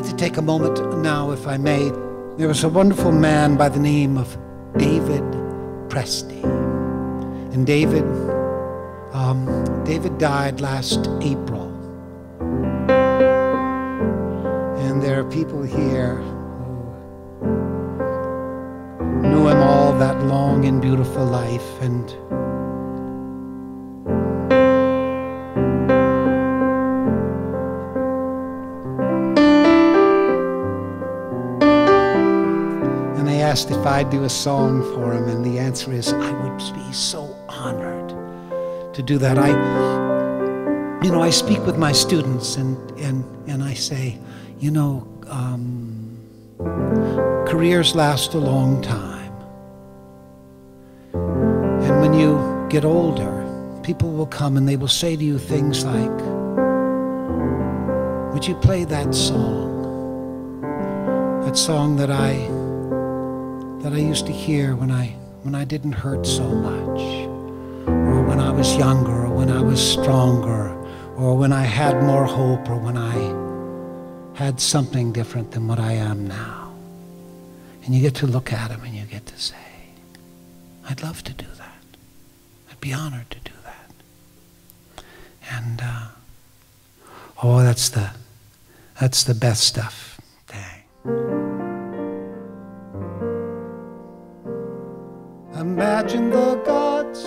need to take a moment now, if I may. There was a wonderful man by the name of David Presti. And David, um, David died last April. And there are people here who knew him all that long and beautiful life. And asked if I'd do a song for him, and the answer is I would be so honored to do that. I, you know, I speak with my students, and and and I say, you know, um, careers last a long time, and when you get older, people will come and they will say to you things like, "Would you play that song?" That song that I that I used to hear when I when I didn't hurt so much, or when I was younger, or when I was stronger, or when I had more hope, or when I had something different than what I am now. And you get to look at them and you get to say, I'd love to do that. I'd be honored to do that. And uh, oh, that's the that's the best stuff. Imagine the gods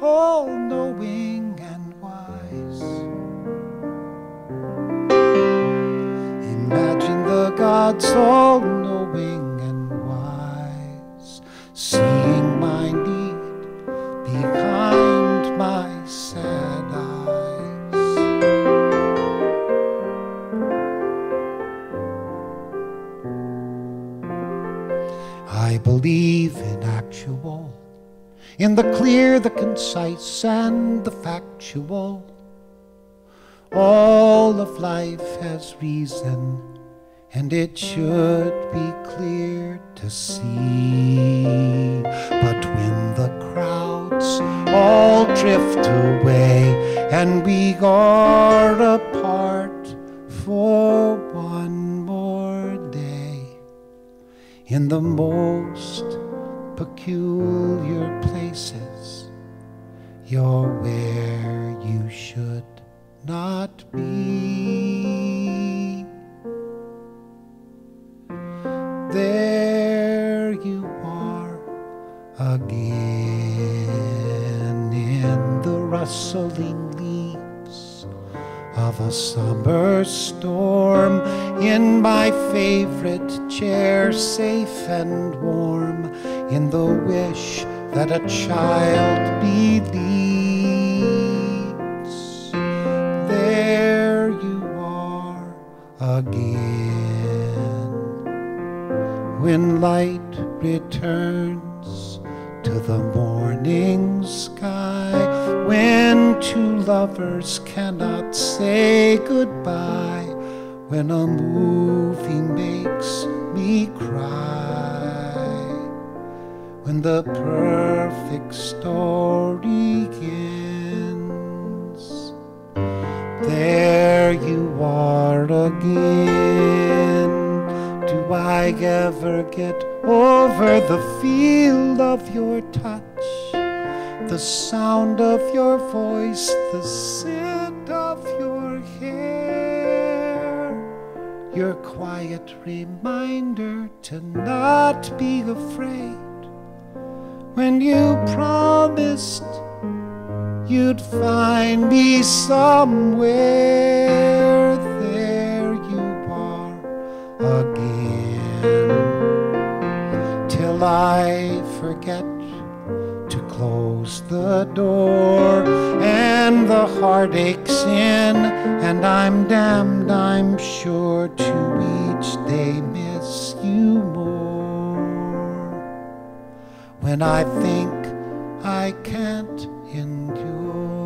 all knowing and wise. Imagine the gods all knowing in the clear, the concise, and the factual. All of life has reason, and it should be clear to see. But when the crowds all drift away, and we are apart for one more day, in the most peculiar you're where you should not be. There you are again in the rustling leaves of a summer storm in my favorite chair, safe and warm, in the wish that a child believes. Again. When light returns to the morning sky, when two lovers cannot say goodbye, when a movie makes me cry, when the perfect story I ever get over the feel of your touch, the sound of your voice, the scent of your hair, your quiet reminder to not be afraid when you promised you'd find me somewhere. I forget to close the door and the heart aches in, and I'm damned, I'm sure, to each day miss you more when I think I can't endure.